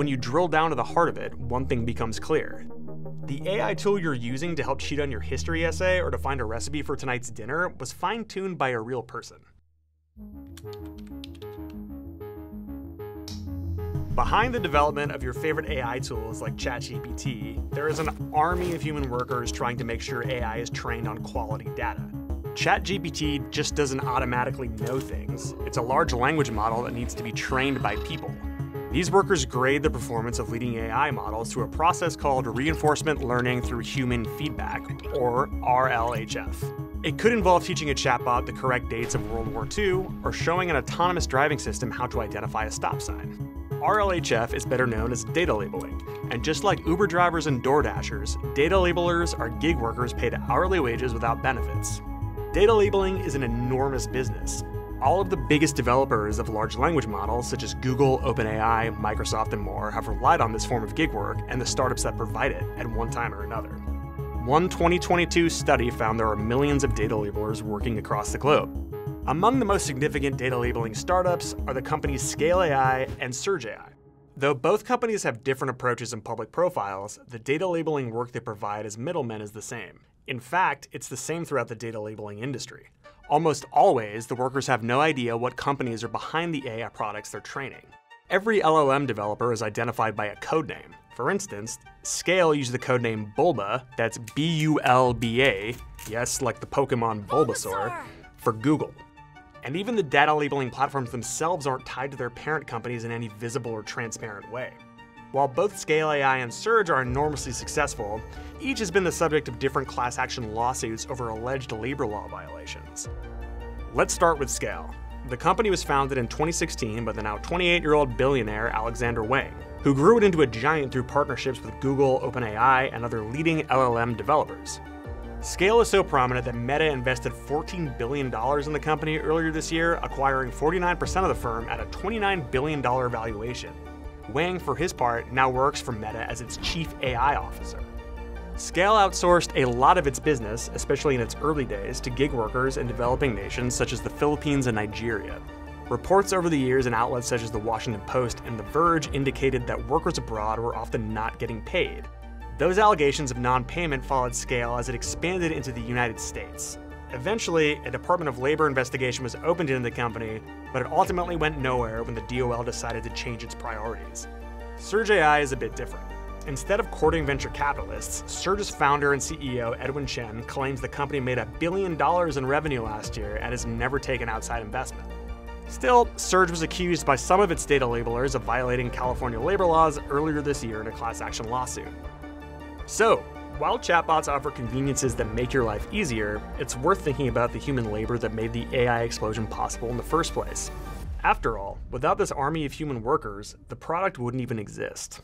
when you drill down to the heart of it, one thing becomes clear. The AI tool you're using to help cheat on your history essay or to find a recipe for tonight's dinner was fine tuned by a real person. Behind the development of your favorite AI tools like ChatGPT, there is an army of human workers trying to make sure AI is trained on quality data. ChatGPT just doesn't automatically know things. It's a large language model that needs to be trained by people. These workers grade the performance of leading AI models through a process called reinforcement learning through human feedback, or RLHF. It could involve teaching a chatbot the correct dates of World War II, or showing an autonomous driving system how to identify a stop sign. RLHF is better known as data labeling, and just like Uber drivers and Door DoorDashers, data labelers are gig workers paid hourly wages without benefits. Data labeling is an enormous business. All of the biggest developers of large language models, such as Google, OpenAI, Microsoft, and more, have relied on this form of gig work and the startups that provide it at one time or another. One 2022 study found there are millions of data labelers working across the globe. Among the most significant data labeling startups are the companies Scale AI and Surge AI. Though both companies have different approaches and public profiles, the data labeling work they provide as middlemen is the same. In fact, it's the same throughout the data labeling industry. Almost always, the workers have no idea what companies are behind the AI products they're training. Every LLM developer is identified by a codename. For instance, Scale uses the codename Bulba, that's B U L B A, yes, like the Pokemon Bulbasaur, for Google. And even the data labeling platforms themselves aren't tied to their parent companies in any visible or transparent way. While both Scale AI and Surge are enormously successful, each has been the subject of different class action lawsuits over alleged labor law violations. Let's start with Scale. The company was founded in 2016 by the now 28 year old billionaire Alexander Wang, who grew it into a giant through partnerships with Google, OpenAI, and other leading LLM developers. Scale is so prominent that Meta invested $14 billion in the company earlier this year, acquiring 49% of the firm at a $29 billion valuation. Wang, for his part, now works for Meta as its chief AI officer. Scale outsourced a lot of its business, especially in its early days, to gig workers in developing nations such as the Philippines and Nigeria. Reports over the years in outlets such as the Washington Post and The Verge indicated that workers abroad were often not getting paid, those allegations of non payment followed Scale as it expanded into the United States. Eventually, a Department of Labor investigation was opened into the company, but it ultimately went nowhere when the DOL decided to change its priorities. Surge AI is a bit different. Instead of courting venture capitalists, Surge's founder and CEO Edwin Chen claims the company made a billion dollars in revenue last year and has never taken outside investment. Still, Surge was accused by some of its data labelers of violating California labor laws earlier this year in a class action lawsuit. So, while chatbots offer conveniences that make your life easier, it's worth thinking about the human labor that made the AI explosion possible in the first place. After all, without this army of human workers, the product wouldn't even exist.